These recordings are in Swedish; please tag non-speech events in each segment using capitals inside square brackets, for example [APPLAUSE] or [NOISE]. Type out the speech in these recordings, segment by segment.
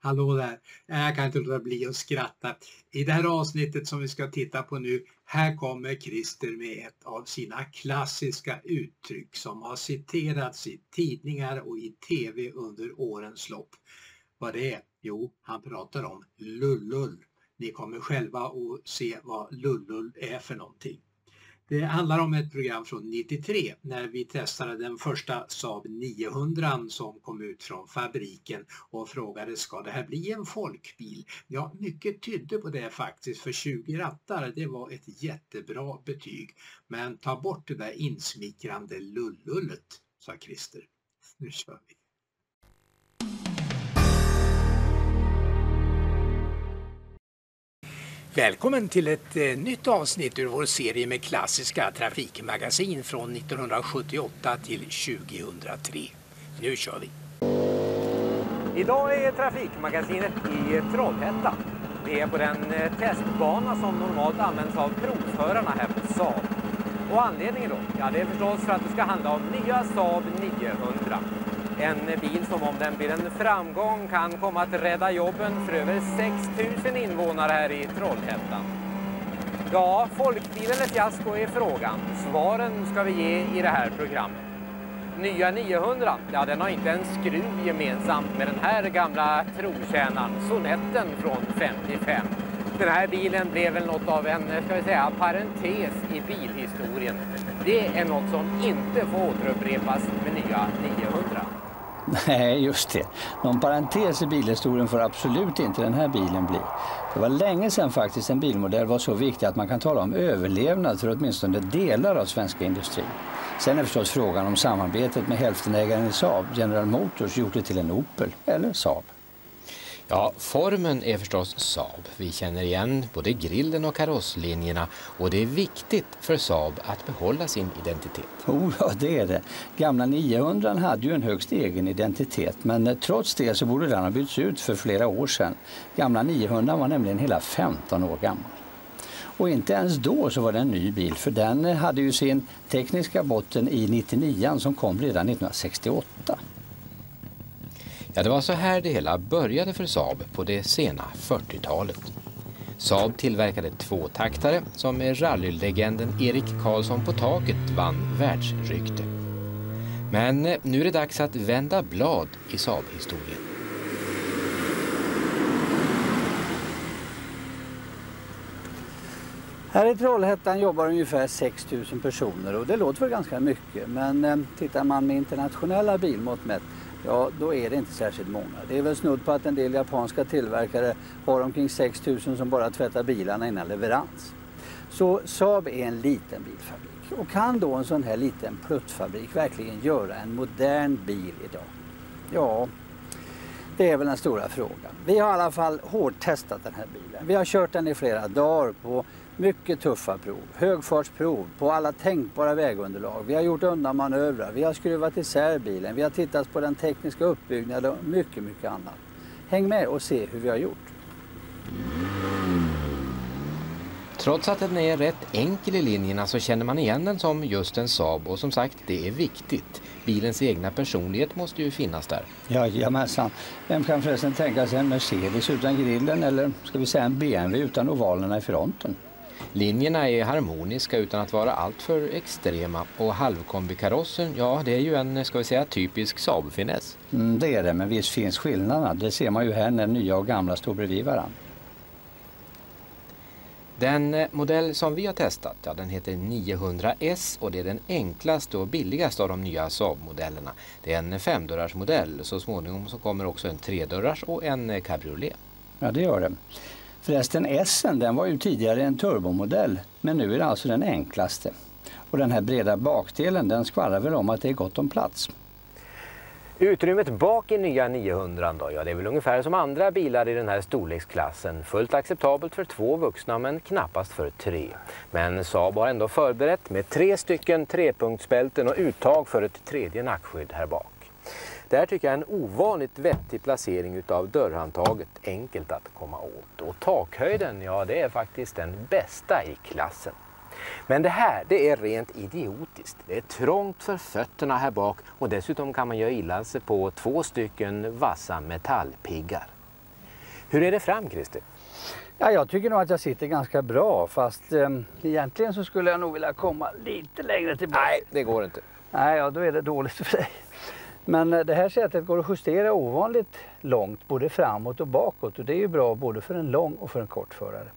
Hallå där! Jag kan inte låta bli att skratta. I det här avsnittet som vi ska titta på nu, här kommer Christer med ett av sina klassiska uttryck som har citerats i tidningar och i tv under årens lopp. Vad det är? Jo, han pratar om lullull. Ni kommer själva att se vad lullull är för någonting. Det handlar om ett program från 93 när vi testade den första Saab 900 som kom ut från fabriken och frågade ska det här bli en folkbil? Ja, mycket tydde på det faktiskt för 20 rattar, det var ett jättebra betyg. Men ta bort det där insmickrande lullullet, sa Christer. Nu kör vi. Välkommen till ett eh, nytt avsnitt ur vår serie med klassiska trafikmagasin från 1978 till 2003. Nu kör vi! Idag är Trafikmagasinet i Trollhättan. Vi är på den eh, testbana som normalt används av provförarna här på Saab. Och anledningen då? Ja, det är förstås för att det ska handla om nya Saab 900. En bil som om den blir en framgång kan komma att rädda jobben för över 6 000 invånare här i Trollhättan. Ja, folkbil eller fiasko är frågan. Svaren ska vi ge i det här programmet. Nya 900, ja den har inte en skruv gemensamt med den här gamla trotjänaren, Sonetten från 55. Den här bilen blev väl något av en, ska vi säga, parentes i bilhistorien. Det är något som inte får återupprepas med nya 900. [LAUGHS] Nej, just det. Någon parentes i bilhistorien får absolut inte den här bilen bli. Det var länge sedan faktiskt en bilmodell var så viktig att man kan tala om överlevnad för åtminstone delar av svenska industrin. Sen är förstås frågan om samarbetet med hälftenägaren i Saab, General Motors, gjort det till en Opel eller Saab. Ja, formen är förstås Saab. Vi känner igen både grillen och karosslinjerna och det är viktigt för Saab att behålla sin identitet. Oh, [LAUGHS] ja, det är det. Gamla 900 hade ju en högst egen identitet men trots det så borde den ha bytts ut för flera år sedan. Gamla 900 var nämligen hela 15 år gammal. Och inte ens då så var det en ny bil för den hade ju sin tekniska botten i 99 som kom redan 1968. Ja, det var så här det hela började för Saab på det sena 40-talet. Saab tillverkade tvåtaktare som med rallylegenden Erik Karlsson på taket vann världsrykte. Men nu är det dags att vända blad i Saab-historien. Här i Trollhättan jobbar ungefär 6 000 personer och det låter väl ganska mycket men eh, tittar man med internationella bilmått mätt ja då är det inte särskilt många. Det är väl snudd på att en del japanska tillverkare har omkring 6 000 som bara tvättar bilarna innan leverans. Så Saab är en liten bilfabrik. Och kan då en sån här liten pluttfabrik verkligen göra en modern bil idag? Ja, det är väl den stora frågan. Vi har i alla fall hårdtestat den här bilen. Vi har kört den i flera dagar på mycket tuffa prov, högfartsprov på alla tänkbara vägunderlag. Vi har gjort undanmanövrar, vi har skruvat isär bilen, vi har tittat på den tekniska uppbyggnaden och mycket, mycket annat. Häng med och se hur vi har gjort. Trots att den är rätt enkel i linjerna så känner man igen den som just en Saab och som sagt det är viktigt. Bilens egna personlighet måste ju finnas där. Jajamensan. Vem kan förresten tänka sig en Mercedes utan grillen eller ska vi säga en BMW utan ovalerna i fronten? Linjerna är harmoniska utan att vara alltför extrema och halvkombikarossen, ja det är ju en ska vi säga typisk Saab-finess. Mm, det är det, men visst finns skillnaderna. Det ser man ju här när nya och gamla står bredvid varandra. Den eh, modell som vi har testat, ja, den heter 900S och det är den enklaste och billigaste av de nya Saab-modellerna. Det är en femdörrars modell, så småningom så kommer också en tredörrars och en eh, cabriolet. Ja det gör det. Förresten S'en den var ju tidigare en turbomodell men nu är det alltså den enklaste. Och den här breda bakdelen den skvallrar väl om att det är gott om plats. Utrymmet bak i nya 900 då, ja det är väl ungefär som andra bilar i den här storleksklassen. Fullt acceptabelt för två vuxna men knappast för tre. Men Saab har ändå förberett med tre stycken trepunktsbälten och uttag för ett tredje nackskydd här bak. Det här tycker jag är en ovanligt vettig placering utav dörrhandtaget, enkelt att komma åt. Och takhöjden, ja det är faktiskt den bästa i klassen. Men det här, det är rent idiotiskt. Det är trångt för fötterna här bak och dessutom kan man göra illa sig på två stycken vassa metallpiggar. Hur är det fram Christer? Ja, jag tycker nog att jag sitter ganska bra fast eh, egentligen så skulle jag nog vilja komma lite längre tillbaka. Nej, det går inte. Nej, ja, då är det dåligt för dig. Men eh, det här sättet går att justera ovanligt långt både framåt och bakåt och det är ju bra både för en lång och för en kort förare.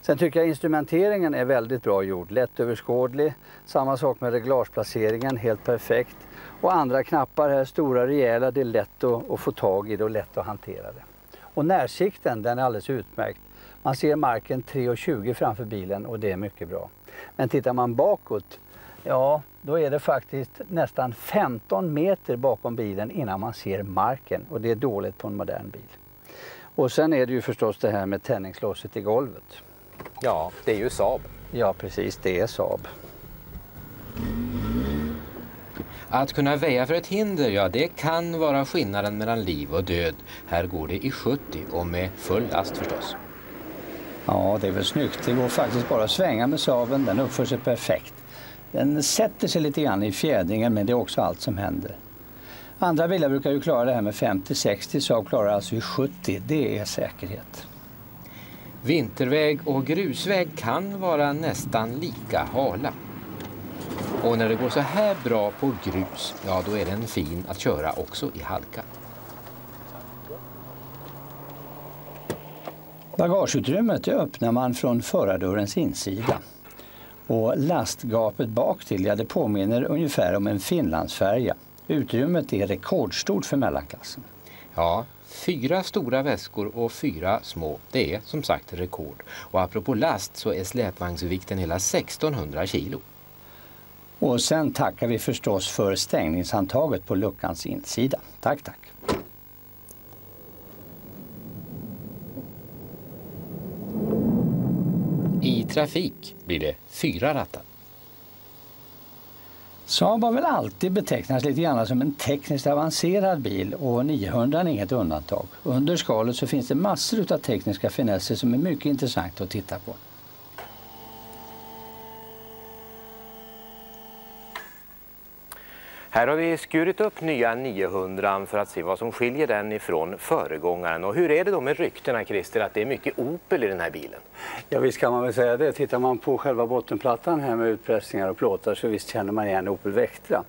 Sen tycker jag instrumenteringen är väldigt bra gjord, lättöverskådlig. Samma sak med reglageplaceringen, helt perfekt. Och andra knappar här, stora rejäla, det är lätt att, att få tag i det och lätt att hantera det. Och närsikten, den är alldeles utmärkt. Man ser marken 3,20 framför bilen och det är mycket bra. Men tittar man bakåt, ja då är det faktiskt nästan 15 meter bakom bilen innan man ser marken och det är dåligt på en modern bil. Och sen är det ju förstås det här med tändningslåset i golvet. Ja, det är ju Saab. Ja precis, det är Saab. Att kunna väja för ett hinder, ja det kan vara skillnaden mellan liv och död. Här går det i 70 och med full last förstås. Ja, det är väl snyggt. Det går faktiskt bara att svänga med Saaben. Den uppför sig perfekt. Den sätter sig lite grann i fjädringen men det är också allt som händer. Andra bilar brukar ju klara det här med 50-60, Saab klarar alltså i 70. Det är säkerhet. Vinterväg och grusväg kan vara nästan lika hala. Och när det går så här bra på grus, ja då är den fin att köra också i halka. Bagageutrymmet öppnar man från förardörrens insida. Och lastgapet bak till, ja det påminner ungefär om en Finlandsfärja. Utrymmet är rekordstort för mellanklassen. Ja, fyra stora väskor och fyra små, det är som sagt rekord. Och apropå last så är släpvagnsvikten hela 1600 kilo. Och sen tackar vi förstås för stängningshandtaget på luckans insida. Tack, tack. I trafik blir det fyra rattar. Saab har väl alltid betecknats lite grann som en tekniskt avancerad bil och 900 är inget undantag. Under skalet så finns det massor av tekniska finesser som är mycket intressant att titta på. Här har vi skurit upp nya 900 för att se vad som skiljer den ifrån föregångaren. Och hur är det då med ryktena Christer att det är mycket Opel i den här bilen? Ja visst kan man väl säga det. Tittar man på själva bottenplattan här med utpressningar och plåtar så visst känner man igen Opel Vectra.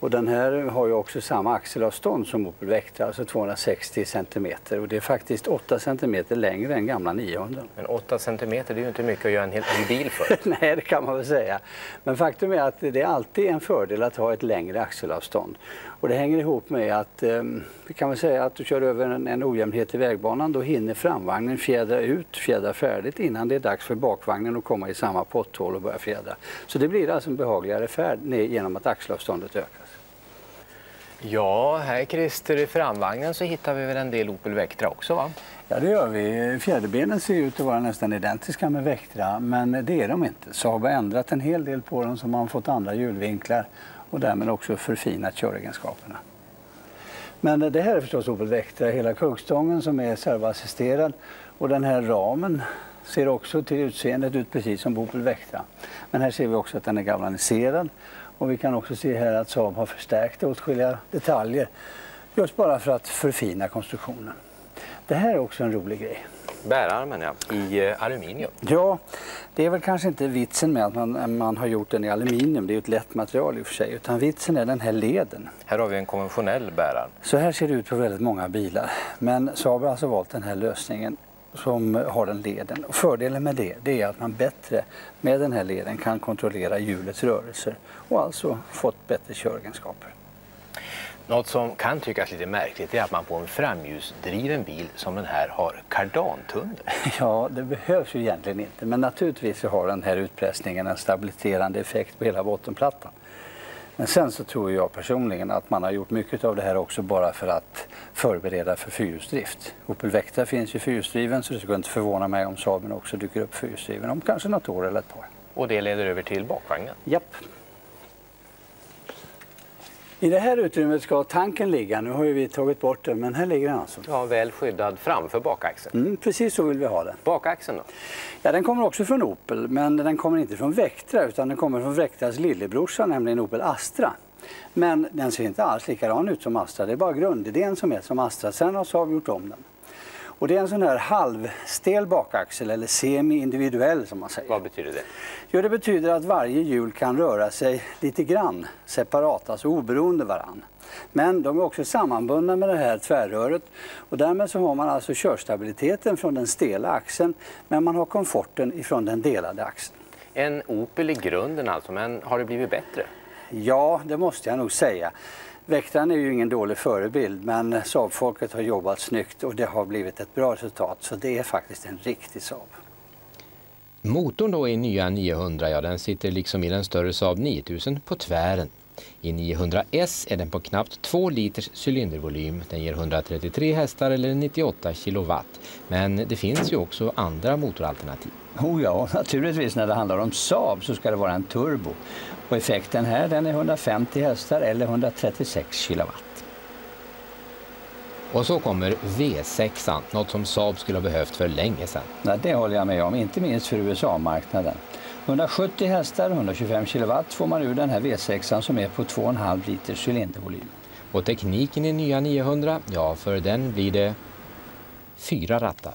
Och den här har ju också samma axelavstånd som Opel Vectra, alltså 260 cm. Och det är faktiskt 8 cm längre än gamla 900. Men 8 cm det är ju inte mycket att göra en hel bil för. [LAUGHS] Nej, det kan man väl säga. Men faktum är att det är alltid en fördel att ha ett längre axelavstånd. Och det hänger ihop med att, eh, vi kan väl säga att du kör över en, en ojämnhet i vägbanan, då hinner framvagnen fjädra ut, fjädra färdigt innan det är dags för bakvagnen att komma i samma potthål och börja fjädra. Så det blir alltså en behagligare färd genom att axelavståndet ökas. Ja, här Christer i framvagnen så hittar vi väl en del Opel Vectra också va? Ja det gör vi. Fjäderbenen ser ut att vara nästan identiska med Vectra men det är de inte. Saab har ändrat en hel del på dem så man har fått andra hjulvinklar och därmed också förfinat köregenskaperna. Men det här är förstås Opel Vectra, hela kuggstången som är servoassisterad och den här ramen ser också till utseendet ut precis som Opel Vectra. Men här ser vi också att den är galvaniserad och vi kan också se här att Saab har förstärkt åtskilliga detaljer just bara för att förfina konstruktionen. Det här är också en rolig grej. Bärarmen ja, i eh, aluminium. Ja, det är väl kanske inte vitsen med att man, man har gjort den i aluminium, det är ju ett lätt material i och för sig, utan vitsen är den här leden. Här har vi en konventionell bärarm. Så här ser det ut på väldigt många bilar, men Saab har alltså valt den här lösningen som har den leden. Och fördelen med det, det är att man bättre med den här leden kan kontrollera hjulets rörelser och alltså fått bättre köregenskaper. Något som kan tyckas lite märkligt är att man på en framhjulsdriven bil som den här har kardantunnel. [LAUGHS] Ja, det behövs ju egentligen inte, men naturligtvis har den här utpressningen en stabiliserande effekt på hela bottenplattan. Men sen så tror jag personligen att man har gjort mycket av det här också bara för att förbereda för fyrhjulsdrift. Opel Vectra finns ju fyrhjulsdriven så det skulle inte förvåna mig om Saaben också dyker upp fyrhjulsdriven om kanske något år eller ett par. Och det leder över till bakvagnen? Japp. I det här utrymmet ska tanken ligga. Nu har ju vi tagit bort den, men här ligger den alltså. Ja, väl skyddad framför bakaxeln. Mm, precis så vill vi ha den. Bakaxeln då? Ja, den kommer också från Opel, men den kommer inte från Vectra utan den kommer från Vectras lillebrorsa, nämligen Opel Astra. Men den ser inte alls likadan ut som Astra, det är bara grundidén som är som Astra. Sen har Saab gjort om den. Och det är en sån här halvstel bakaxel eller semi-individuell som man säger. Vad betyder det? Jo, det betyder att varje hjul kan röra sig lite grann separat, alltså oberoende varann. Men de är också sammanbundna med det här tvärröret och därmed så har man alltså körstabiliteten från den stela axeln men man har komforten ifrån den delade axeln. En Opel i grunden alltså, men har det blivit bättre? Ja, det måste jag nog säga. Väktaren är ju ingen dålig förebild men Saabfolket har jobbat snyggt och det har blivit ett bra resultat så det är faktiskt en riktig Saab. Motorn då i nya 900, ja den sitter liksom i den större Saab 9000 på tvären. I 900S är den på knappt 2 liters cylindervolym. Den ger 133 hästar eller 98 kilowatt. Men det finns ju också andra motoralternativ. Oh ja, naturligtvis när det handlar om Saab så ska det vara en turbo. Och effekten här den är 150 hästar eller 136 kilowatt. Och så kommer V6, något som Saab skulle ha behövt för länge sedan. Ja, det håller jag med om, inte minst för USA-marknaden. 170 hästar, 125 kilowatt får man ur den här V6 som är på 2,5 liters cylindervolym. Och tekniken i nya 900, ja för den blir det fyra rattar.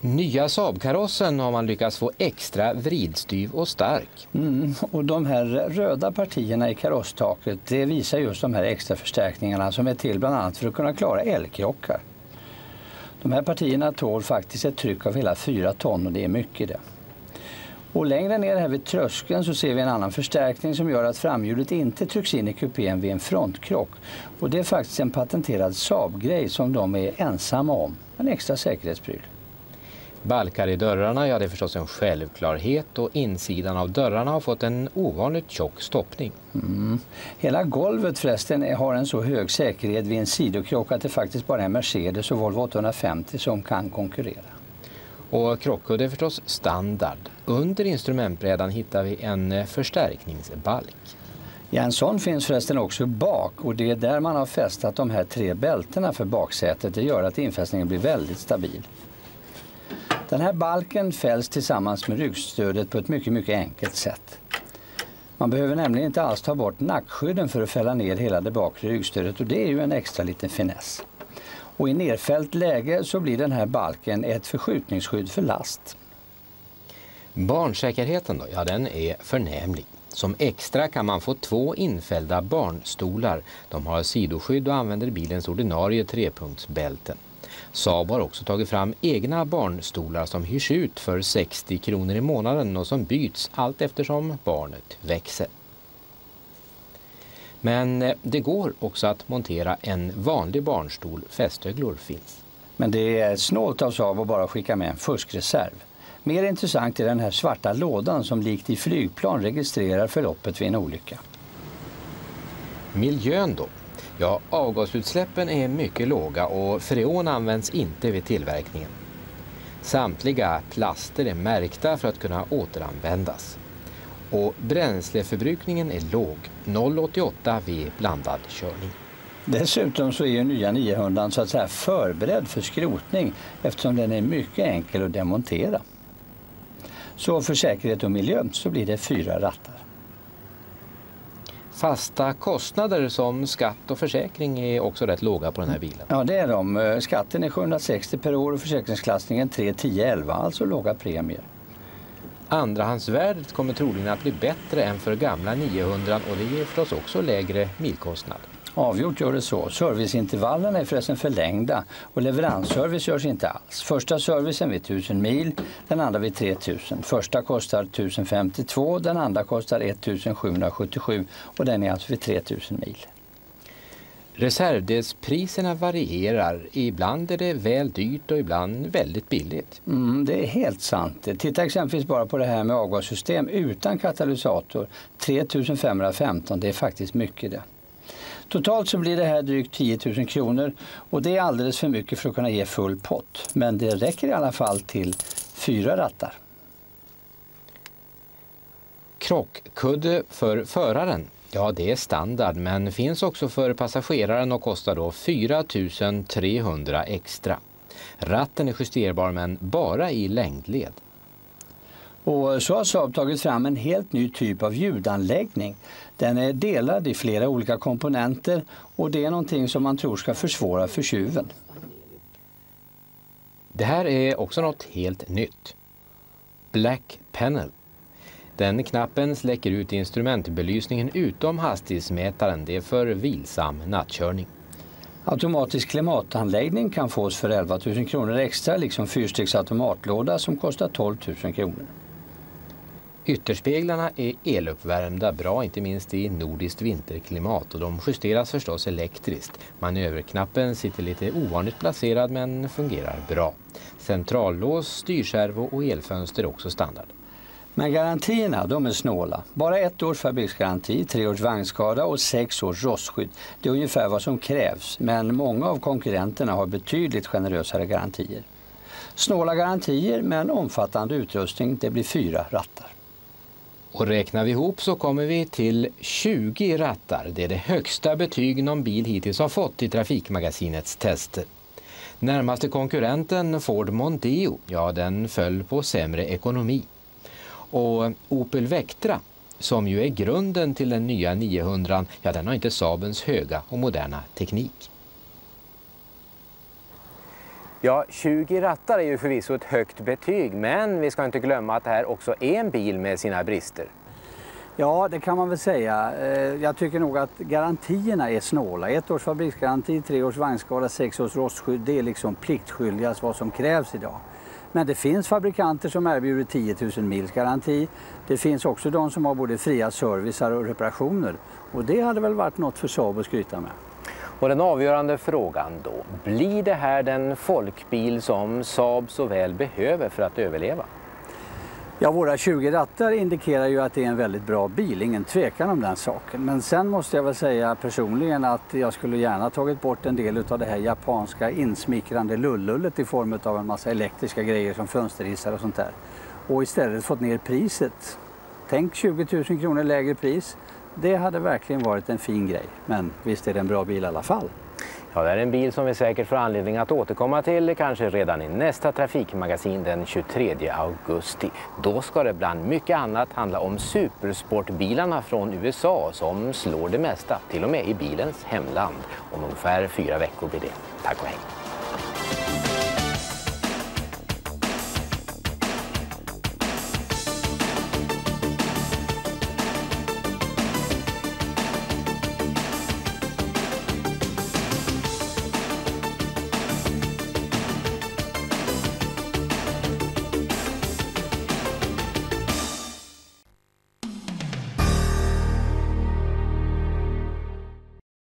Nya Saab-karossen har man lyckats få extra vridstyv och stark. Mm, och de här röda partierna i karosstaket det visar just de här extra förstärkningarna som är till bland annat för att kunna klara älgkrockar. De här partierna tål faktiskt ett tryck av hela 4 ton och det är mycket det. Och längre ner här vid tröskeln så ser vi en annan förstärkning som gör att framhjulet inte trycks in i kupén vid en frontkrock. Och det är faktiskt en patenterad Saab-grej som de är ensamma om. En extra säkerhetspryl. Balkar i dörrarna, ja det är förstås en självklarhet och insidan av dörrarna har fått en ovanligt tjock stoppning. Mm. Hela golvet förresten har en så hög säkerhet vid en sidokrock att det faktiskt bara är Mercedes och Volvo 850 som kan konkurrera. Och krockkudde är förstås standard. Under instrumentbrädan hittar vi en eh, förstärkningsbalk. Ja, en sån finns förresten också bak och det är där man har fästat de här tre bältena för baksätet. Det gör att infästningen blir väldigt stabil. Den här balken fälls tillsammans med ryggstödet på ett mycket, mycket enkelt sätt. Man behöver nämligen inte alls ta bort nackskydden för att fälla ner hela det bakre ryggstödet och det är ju en extra liten finess. Och i nerfällt läge så blir den här balken ett förskjutningsskydd för last. Barnsäkerheten då? Ja, den är förnämlig. Som extra kan man få två infällda barnstolar. De har sidoskydd och använder bilens ordinarie trepunktsbälten. Saab har också tagit fram egna barnstolar som hyrs ut för 60 kronor i månaden och som byts allt eftersom barnet växer. Men eh, det går också att montera en vanlig barnstol, fästöglor finns. Men det är snålt av Saab att bara skicka med en fuskreserv. Mer intressant är den här svarta lådan som likt i flygplan registrerar förloppet vid en olycka. Miljön då? Ja, avgasutsläppen är mycket låga och freon används inte vid tillverkningen. Samtliga plaster är märkta för att kunna återanvändas. Och bränsleförbrukningen är låg, 0,88 vid blandad körning. Dessutom så är ju nya 900 så att säga förberedd för skrotning eftersom den är mycket enkel att demontera. Så för säkerhet och miljö så blir det fyra rattar. Fasta kostnader som skatt och försäkring är också rätt låga på den här bilen. Ja det är de. Skatten är 760 per år och försäkringsklassningen 3, 10, 11, alltså låga premier. Andrahandsvärdet kommer troligen att bli bättre än för gamla 900 och det ger förstås också lägre milkostnad. Avgjort gör det så. Serviceintervallerna är förresten förlängda och leveransservice görs inte alls. Första servicen vid 1000 mil, den andra vid 3000. Första kostar 1052, den andra kostar 1777 och den är alltså vid 3000 mil. Reservdelspriserna varierar. Ibland är det väl dyrt och ibland väldigt billigt. Mm, det är helt sant. Titta exempelvis bara på det här med avgassystem utan katalysator. 3515, det är faktiskt mycket det. Totalt så blir det här drygt 10 000 kronor och det är alldeles för mycket för att kunna ge full pott. Men det räcker i alla fall till fyra rattar. Krockkudde för föraren. Ja, det är standard men finns också för passageraren och kostar då 4 300 extra. Ratten är justerbar men bara i längdled. Och så har Saab tagit fram en helt ny typ av ljudanläggning. Den är delad i flera olika komponenter och det är någonting som man tror ska försvåra för tjuven. Det här är också något helt nytt. Black Panel. Den knappen släcker ut instrumentbelysningen utom hastighetsmätaren. Det är för vilsam nattkörning. Automatisk klimatanläggning kan fås för 11 000 kronor extra liksom fyrstegs automatlåda som kostar 12 000 kronor. Ytterspeglarna är eluppvärmda bra, inte minst i nordiskt vinterklimat och de justeras förstås elektriskt. Manöverknappen sitter lite ovanligt placerad men fungerar bra. Centrallås, styrservo och elfönster är också standard. Men garantierna, de är snåla. Bara ett års fabriksgaranti, tre års vagnskada och sex års rostskydd. Det är ungefär vad som krävs, men många av konkurrenterna har betydligt generösare garantier. Snåla garantier men omfattande utrustning, det blir fyra rattar. Och räknar vi ihop så kommer vi till 20 rattar. Det är det högsta betyg någon bil hittills har fått i Trafikmagasinets tester. Närmaste konkurrenten Ford Mondeo, ja den föll på sämre ekonomi. Och Opel Vectra, som ju är grunden till den nya 900, ja den har inte Saabens höga och moderna teknik. Ja, 20 rattar är ju förvisso ett högt betyg, men vi ska inte glömma att det här också är en bil med sina brister. Ja, det kan man väl säga. Eh, jag tycker nog att garantierna är snåla. Ett års fabriksgaranti, tre års vagnskada, sex års rostskydd. Det är liksom pliktskyldigast vad som krävs idag. Men det finns fabrikanter som erbjuder 10 000 mils garanti. Det finns också de som har både fria servicer och reparationer. Och det hade väl varit något för Saab att skryta med. Och den avgörande frågan då, blir det här den folkbil som Saab så väl behöver för att överleva? Ja, våra 20 rattar indikerar ju att det är en väldigt bra bil, ingen tvekan om den saken. Men sen måste jag väl säga personligen att jag skulle gärna tagit bort en del av det här japanska insmickrande lullullet i form av en massa elektriska grejer som fönsterhissar och sånt där. Och istället fått ner priset. Tänk 20 000 kronor lägre pris. Det hade verkligen varit en fin grej. Men visst är det en bra bil i alla fall. Ja, det är en bil som vi säkert får anledning att återkomma till, kanske redan i nästa Trafikmagasin den 23 augusti. Då ska det bland mycket annat handla om supersportbilarna från USA som slår det mesta, till och med i bilens hemland. Om ungefär fyra veckor blir det. Tack och hej!